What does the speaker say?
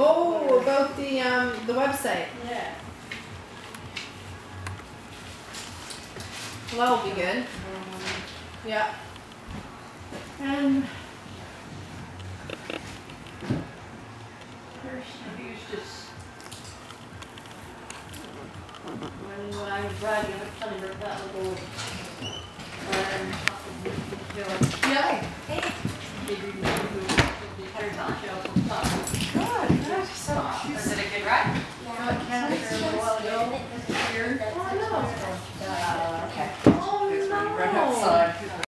Oh, about the, um, the website. Yeah. Well, that'll be good. Um, Yeah. And first, he's just when, when I was riding, I was telling her that little um, Joe, Yeah. did you know who the show from top? Thank you.